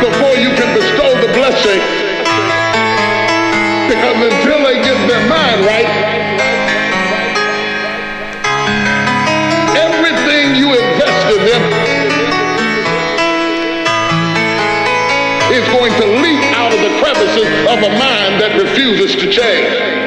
before you can bestow the blessing. Because until they get their mind right, everything you invest in them is going to leak out of the crevices of a mind that refuses to change.